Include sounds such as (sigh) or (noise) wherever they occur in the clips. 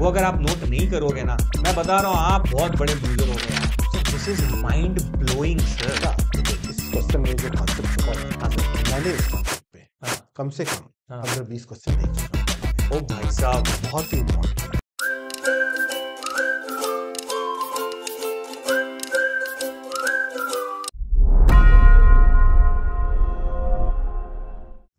वो अगर आप नोट नहीं करोगे ना मैं बता रहा हूँ आप बहुत बड़े लूजर हो गए this is mind blowing sir question है हाँ। मैंने हाँ। कम से कम अगर पंद्रह बीस क्वेश्चन देख। ओ भाई साहब बहुत ही इम्पोर्टेंट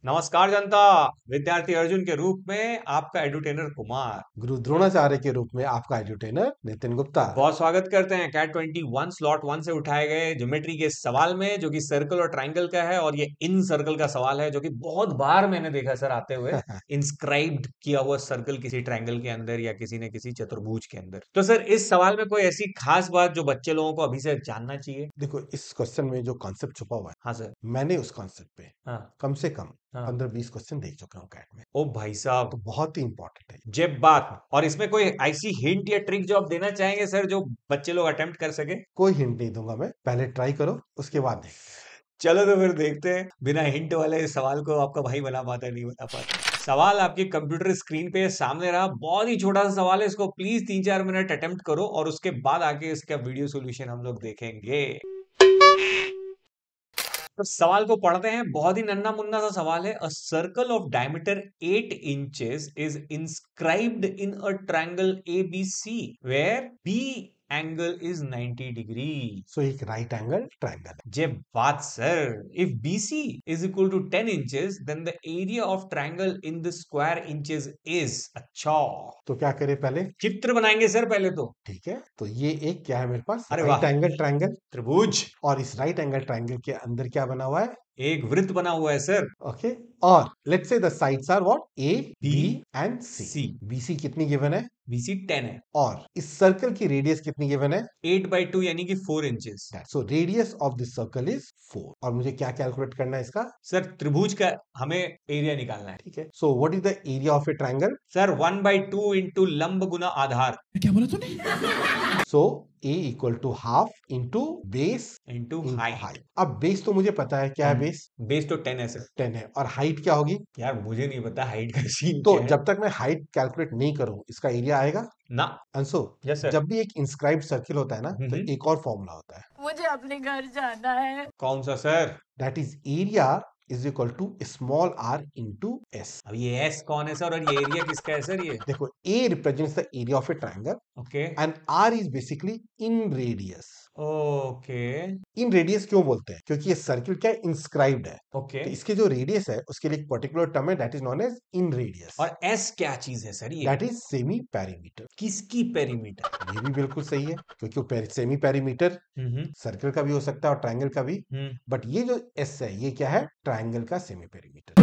नमस्कार जनता। विद्यार्थी अर्जुन के रूप में आपका एडुटेनर कुमार। गुरु द्रोणाचार्य के रूप में आपका एडुटेनर नितिन गुप्ता। बहुत स्वागत करते हैं। CAT twenty one slot one से उठाए गए ज्योमेट्री के सवाल में जो कि सर्कल और ट्राइंगल का है और ये इन सर्कल का सवाल है जो कि बहुत बार मैंने देखा सर आते हुए। (laughs) इंस्क्राइब्ड किया हुआ सर्कल किसी ट्राइंगल के अंदर या किसी ने किसी चतुर्भुज के अंदर। तो सर इस सवाल में कोई ऐसी खास बात जो बच्चे लोगों को अभी से जानना चाहिए? देखो इस क्वेश्चन में जो कॉन्सेप्ट छुपा हुआ है हाँ सर। मैंने उस कॉन्सेप्ट पे हाँ। कम से कम पंद्रह बीस क्वेश्चन देख चुका हूँ कैट में। ओ भाई साहब। तो बहुत ही इंपॉर्टेंट है। जब बात और इसमें कोई ऐसी हिंट या ट्रिक जो आप देना चाहेंगे सर जो बच्चे लोग अटेम्प्ट कर सके? कोई हिंट नहीं दूँगा मैं। पहले ट्राई करो उसके बाद चलो तो फिर देखते हैं। बिना हिंट वाले सवाल को आपका भाई बना पाता है नहीं बता पाता। सवाल आपके कंप्यूटर स्क्रीन पे सामने रहा। बहुत ही छोटा सा सवाल है इसको प्लीज़ तीन चार मिनट अटेम्प्ट करो और उसके बाद आके इसका वीडियो सॉल्यूशन हम लोग देखेंगे। तो सवाल को पढ़ते हैं। बहुत ही नन्ना मुन्ना सा सवाल है। A circle of diameter eight inches is inscribed in a triangle C where B angle is 90 degree so एक राइट एंगल ट्रायंगल है। जे बात sir if BC is equal to 10 inches then the area of triangle in the square inches is अच्छा। तो क्या करें पहले? चित्र बनाएँगे सर पहले तो। ठीक है तो ये एक क्या है मेरे पास? अरे राइट वाह। एंगल ट्रायंगल त्रिभुज। और इस राइट एंगल ट्रायंगल के अंदर क्या बना हुआ है? एक वृत्त बना हुआ है सर ओके और let's say the sides are what A B and C C. BC कितनी गिवन है? BC 10 है। और इस सर्कल की रेडियस कितनी गिवन है? 8 by 2 यानी कि 4 inches so radius of this circle is four और मुझे क्या कैलकुलेट करना है इसका? सर त्रिभुज का हमें एरिया निकालना है। ठीक है। So what is the area of a triangle sir one by two into लंब गुना आधार। क्या बोला तूने? So A equal to half into base into height अब बेस तो मुझे पता है क्या है। बेस बेस तो 10 है सर टेन है। और हाइट क्या होगी? यार मुझे नहीं पता हाइट का सीन तो क्या है। जब तक मैं हाइट कैलकुलेट नहीं करूँ इसका एरिया आएगा? ना। अंशु यस जब भी एक इंस्क्राइब सर्किल होता है ना तो हम्म। एक और फॉर्मूला होता है। मुझे अपने घर जाना है। कौन सा sir that is area is equal to small R into S. अब ये एस कौन है सर? और ये एरिया किसका है सर ये? देखो A represents the area of a triangle okay. And R is basically in radius. Okay. In radius क्यों बोलते हैं? क्योंकि ये सर्किल क्या है इंस्क्राइब्ड है। ओके। okay. तो इसके जो रेडियस है उसके लिए एक पर्टिकुलर टर्म है that is known as in radius और एस क्या चीज़ है सर ये? दैट इज़ सेमी पैरीमीटर किसकी पेरीमीटर ये भी बिल्कुल सही है क्योंकि सेमी पैरीमीटर हम्म सर्कल का भी हो सकता है और ट्राइंगल का भी। हम्म। बट ये जो एस है ये क्या है? ट्रायंगल का सेमी पैरीमीटर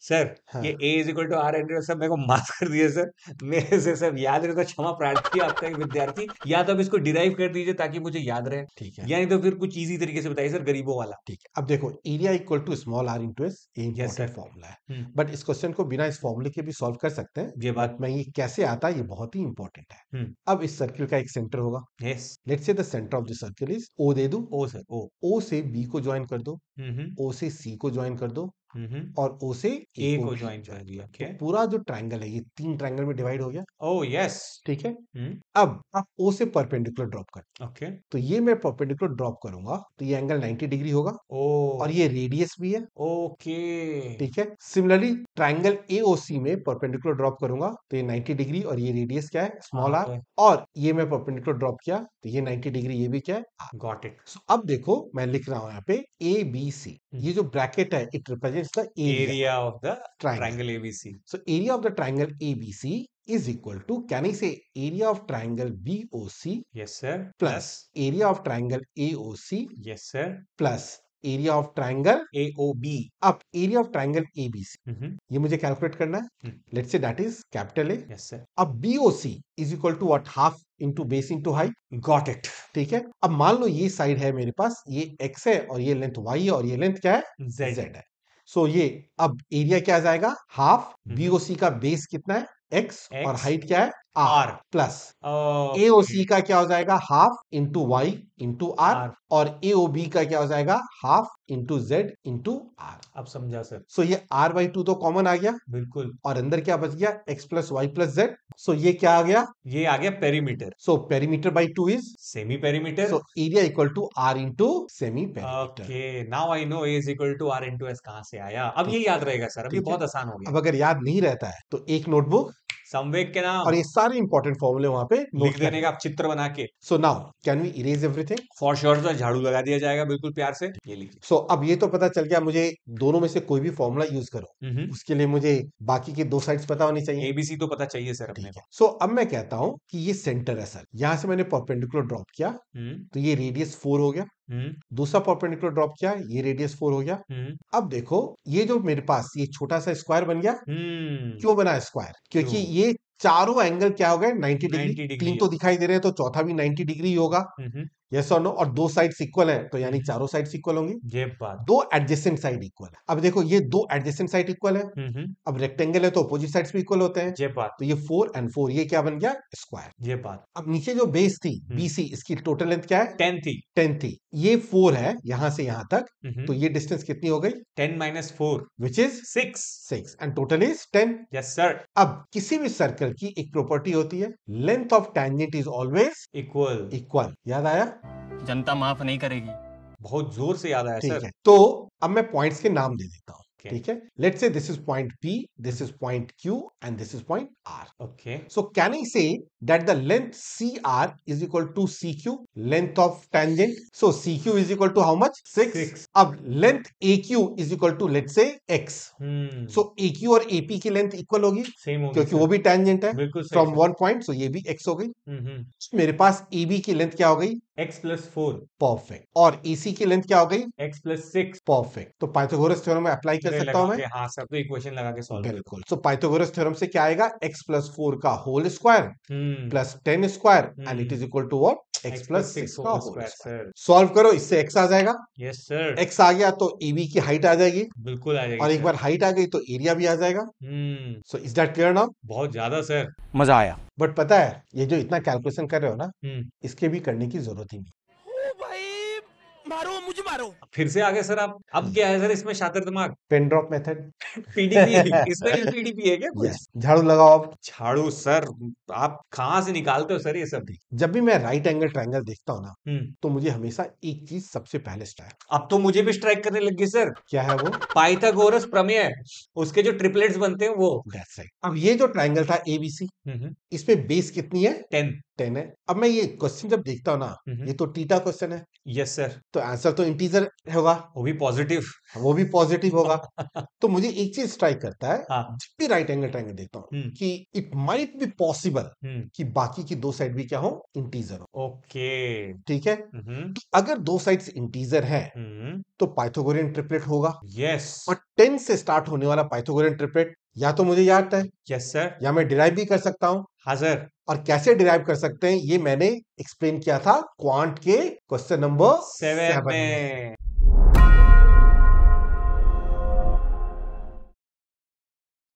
सर हाँ। ये a is equal to R and sir मेरे को माफ़ कर दिए सर मेरे से सब याद रहे तो क्षमा प्रार्थी आपका एक विद्यार्थी। या तो अब इसको डिराइव कर दीजिए ताकि मुझे याद रहे। ठीक है। या नहीं तो फिर कुछ इजी तरीके से बताइए सर गरीबों वाला। ठीक है। अब देखो area equal to small R into S ये फॉर्मूला है। हम्म, बट इस क्वेश्चन को बिना इस फॉर्मूले के भी सॉल्व कर सकते हैं। ये बात मैं ये कैसे आता है ये बहुत ही इंपॉर्टेंट है। हम्म। अब इस सर्किल का एक सेंटर होगा। Yes let's say the centre of the circle is O दे दो। ओ सर ओ ओ से बी को ज्वाइन कर दो। ओ से सी को ज्वाइन कर दो। और ओ से ए ए को ज्वाइन कर दिया तो पूरा जो ट्रायंगल है ये तीन ट्रायंगल में डिवाइड हो गया। ओ यस ठीक है? हम्म। अब आप ओ से परपेंडिकुलर ड्रॉप कर ओके तो ये मैं परपेंडिकुलर ड्रॉप करूँगा तो ये एंगल 90 डिग्री होगा। ओ और ये रेडियस भी है। ओके ठीक है? सिमिलरली ट्रायंगल एओसी में परपेंडिकुलर ड्रॉप करूँगा तो ये 90 डिग्री और ये रेडियस क्या है? स्मॉल आर और ये मैं परपेंडिकुलर ड्रॉप किया तो ये 90 डिग्री ये भी क्या है? गॉट इट सो अब देखो मैं लिख रहा हूँ यहाँ पे ए बी सी ये जो ब्रैकेट है it represents the area area of the triangle triangle ABC So area of the triangle ABC is equal to, can I say area of triangle BOC yes sir plus area of triangle AOC yes sir plus area of triangle A O B up area of triangle ABC. ये मुझे calculate करना है। Let's say that is capital A अब BOC is equal to what half into base into height got it ठीक है? अब मान लो ये साइड है मेरे पास ये x है और ये लेंथ y है और ये लेंथ क्या है? जेड है। सो ये अब एरिया क्या जाएगा? Half hmm. बीओसी का बेस कितना है? एक्स और हाइट क्या है? आर प्लस ए ओ सी का क्या हो जाएगा? Half into Y into R और ए ओ बी का क्या हो जाएगा? Half into Z into R अब समझा सर। सो ये आर बाई टू तो कॉमन आ गया। बिल्कुल। और अंदर क्या बच गया? X plus Y plus Z so ये क्या आ गया? ये आ गया perimeter so perimeter by two is semi perimeter so area equal to R into semi perimeter okay now I know is equal to R into S कहाँ से आया? अब ये याद रहेगा सर। अब ये बहुत आसान हो गया। अब अगर याद नहीं रहता है तो एक नोटबुक संवेग के नाम। और ये सारे इंपॉर्टेंट फॉर्मूले वहाँ पे लिख देने का आप चित्र बना के। So now can we erase everything for sure sir झाड़ू लगा दिया जाएगा बिल्कुल प्यार से। ये लिखिए सो so, अब ये तो पता चल गया मुझे दोनों में से कोई भी फॉर्मूला यूज़ करो। हम्म। उसके लिए मुझे बाकी के दो साइड्स पता होनी चाहिए। एबीसी तो पता चाहिए सर अपने सो अब मैं कहता हूँ कि ये सेंटर है सर यहाँ से मैंने परपेंडिकुलर ड्रॉप किया। हम्म। तो ये रेडियस फोर हो गया। दूसरा परपेंडिकुलर ड्रॉप किया ये रेडियस फोर हो गया। अब देखो ये जो मेरे पास ये छोटा सा स्क्वायर बन गया। क्यों बना स्क्वायर क्योंकि ये चारों एंगल क्या हो गए? 90 डिग्री 90 डिग्री तीन तो दिखाई दे रहे हैं तो चौथा भी 90 डिग्री होगा। हम्म यस और नो और दो साइड इक्वल है तो यानी हम्म। चारों साइड्स इक्वल होंगी। ये बात। दो एडजेसेंट साइड इक्वल है। अब देखो ये दो एडजेसेंट साइड इक्वल है। हम्म अब रेक्टेंगल है तो अपोजिट साइड्स भी इक्वल होते हैं। ये बात। तो ये फोर एंड फोर ये क्या बन गया? स्क्वायर ये बात। अब नीचे जो बेस थी हम्म। बीसी इसकी टोटल लेंथ क्या है? टेन थी। टेन थी। ये फोर है यहाँ से यहाँ तक। तो हम्म ये डिस्टेंस कितनी हो गई? Ten minus four which is six six and total is ten yes sir अब किसी भी सर्कल की एक प्रॉपर्टी होती है. Length of tangent is always equal equal याद आया? जनता माफ़ नहीं करेगी। बहुत ज़ोर से याद आया सर। है। तो अब मैं पॉइंट्स के नाम दे देता हूँ। ठीक है? Let say this is point P this is point Q and this is point R okay so can I say that the length C R is equal to C Q length of tangent so C Q is equal to how much six अब length A Q is equal to let say X so A Q और AP की length equal होगी? Same होगी क्योंकि वो भी tangent है. From one point so ये भी एक्स हो गई. मेरे पास ए बी की लेंथ क्या हो गई? X plus four Perfect. और AC की length क्या हो गई? X plus six Perfect. तो पाइथागोरस थ्योरम में अप्लाई कर सकता हूँ मैं? हाँ सर तो इक्वेशन लगा के सॉल्व बिल्कुल. सो पाइथागोरस थ्योरम से क्या आएगा? X प्लस फोर का whole square plus ten square and. It is equal to what x plus six का होल स्क्वायर सॉल्व करो इससे x आ जाएगा। यस सर x आ गया तो AB की हाइट आ जाएगी। बिल्कुल आ जाएगी और एक बार हाइट आ गई तो एरिया भी आ जाएगा। हम्म। So is that clear now बहुत ज़्यादा सर मज़ा आया। बट पता है ये जो इतना कैलकुलेशन कर रहे हो ना इसके भी करने की ज़रूरत ही नहीं। मारो मुझे मारो। फिर से आगे सर आप अब क्या है सर इसमें शातिर दिमाग? पेन ड्रॉप मेथड पीडीपी इसमें भी पीडीपी है क्या झाड़ू लगाओ अब। झाड़ू सर आप कहाँ से निकालते हो सर ये सब? जब भी मैं राइट एंगल ट्रायंगल देखता हूँ ना हम्म। तो मुझे हमेशा एक चीज़ सबसे पहले स्ट्राइक अब तो मुझे भी स्ट्राइक करने लग गई सर। क्या है वो? पाइथागोरस प्रमेय। उसके जो ट्रिपलेट्स बनते हैं वो। दैट्स राइट अब ये जो ट्रायंगल था एबीसी इसमें बेस कितनी है? टेन टेन है अब मैं ये क्वेश्चन जब देखता हूँ ना ये तो टीटा क्वेश्चन है। यस सर तो आंसर तो इंटीजर होगा। वो भी पॉजिटिव वो भी पॉजिटिव होगा। (laughs) तो मुझे एक चीज़ स्ट्राइक करता है हाँ। जब भी राइट एंगल ट्रायंगल देखता हूँ कि इट माइट बी पॉसिबल कि बाकी की दो साइड भी क्या हो इंटीजर हो। ओके। ठीक है? तो अगर दो साइड इंटीजर है तो पाइथागोरियन ट्रिपलेट होगा। यस और टेन से स्टार्ट होने वाला पाइथागोरियन ट्रिपलेट या तो मुझे याद है यस सर या मैं डिराइव भी कर सकता हूँ। हाँ सर और कैसे डिराइव कर सकते हैं ये मैंने एक्सप्लेन किया था क्वांट के क्वेश्चन नंबर सेवन में।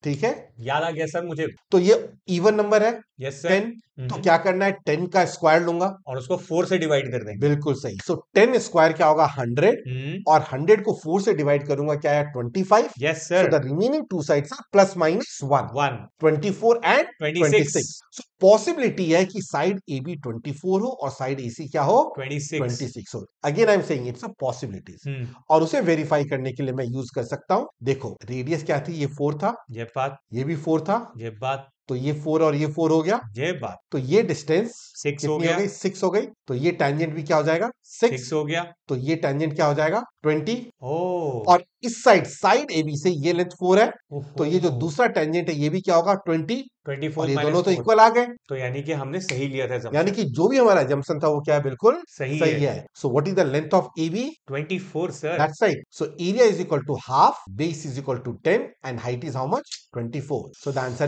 ठीक है? याद आ गया सर मुझे। तो ये इवन नंबर है यस सर टेन तो क्या करना है? टेन का स्क्वायर लूँगा। और उसको फोर से डिवाइड कर देंगे। बिल्कुल सही। सो टेन स्क्वायर क्या होगा? Hundred hmm. और हंड्रेड को फोर से डिवाइड करूँगा क्या है twenty five yes sir the remaining two sides are plus minus one one twenty four and twenty six so possibility है कि side A B twenty four हो और साइड ए सी क्या हो? ट्वेंटी ट्वेंटी सिक्स हो again I am saying it's a possibilities hmm. और उसे verify करने के लिए मैं यूज़ कर सकता हूँ। देखो रेडियस क्या थी? ये फोर था। बात ये भी फोर था? ये बात तो ये फोर और ये फोर हो गया। ये बात। तो ये डिस्टेंस सिक्स हो गया। सिक्स हो गई। तो ये टेंजेंट भी क्या हो जाएगा? सिक्स हो गया। तो ये टेंजेंट क्या हो जाएगा? Twenty oh. और इस साइड साइड ए बी से ये लेंथ फोर है। तो ये जो दूसरा टेंजेंट है ये भी क्या होगा? ट्वेंटी ट्वेंटी फोर ये दोनों तो इक्वल आ गए। तो यानी कि हमने सही लिया था यानी कि जो भी हमारा जमसन था वो क्या है? बिल्कुल सही सही है। So what is the length of A B twenty four sir That's right. So area is equal to half, base is equal to 10, and height is how much? 24. So the answer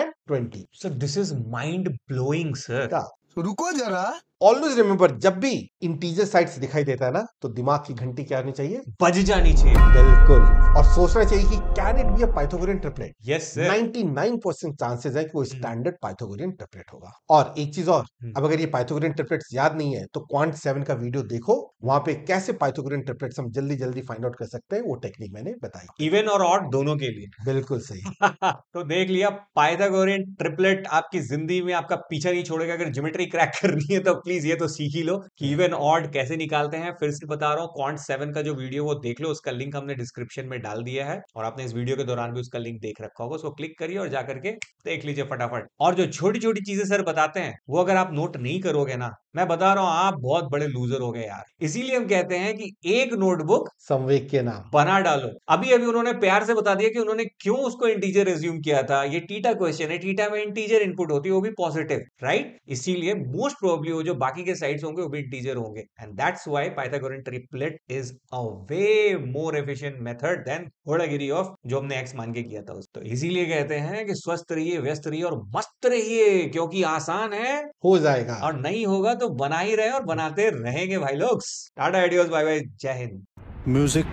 is 120. Sir this is mind blowing sir तो रुको जरा। Always remember जब भी integer sides दिखाई देता है ना तो दिमाग की घंटी क्या आनी चाहिए? बज जानी चाहिए। बिल्कुल। और सोचना चाहिए कि can it be a Pythagorean triplet yes sir 99% chances है कि वो स्टैंडर्ड पाइथागोरियन ट्रिपलेट होगा। और एक चीज़ और हम्म। अब अगर ये पाइथागोरियन ट्रिपलेट्स याद नहीं है तो क्वांट सेवन का वीडियो देखो। वहाँ पे कैसे पाइथागोरियन ट्रिपलेट्स हम जल्दी जल्दी फाइंड आउट कर सकते हैं वो टेक्निक मैंने बताई। इवन और ऑड दोनों के लिए। बिल्कुल सही। (laughs) तो देख लिया पाइथागोरियन ट्रिपलेट आपकी ज़िंदगी में आपका पीछा नहीं छोड़ेगा। अगर ज्योमेट्री क्रैक करनी है तो प्लीज़ ये तो सीख ही लो कि इवन ऑड कैसे निकालते हैं। फिर से बता रहा हूँ क्वांट सेवन का जो वीडियो वो देख लो उसका लिंक हमने डिस्क्रिप्शन में डाल दिया है और आपने इस वीडियो के दौरान भी उसका लिंक देख रखा होगा उसको क्लिक करिए और जाकर के देख लीजिए फटाफट। और जो छोटी छोटी चीज़ें सर बताते हैं वो अगर आप नोट नहीं करोगे ना मैं बता रहा हूँ आप बहुत बड़े लूजर हो गए यार। इसीलिए हम कहते हैं कि एक नोटबुक संवेग के नाम। बना डालो। अभी अभी उन्होंने प्यार से बता दिया कि उन्होंने क्यों उसको इंटीजर रिज्यूम किया था। ये टीटा क्वेश्चन है टीटा में इंटीजर इनपुट होती है वो भी पॉजिटिव राइट इसीलिए मोस्ट प्रोबेबली वो जो बाकी के साइड्स होंगे वो भी इंटीजर होंगे। And that's why Pythagorean triplet is a way more efficient method than घोड़ागिरी of जो हमने एक्स मान के किया था तो इसीलिए कहते हैं कि स्वस्थ रहिए व्यस्त रहिए और मस्त रहिए क्योंकि आसान है हो जाएगा। और नहीं होगा तो बना ही रहे और बनाते रहेंगे भाई लोग। टाटा आइडियोज बाय बाय जय हिंद। Music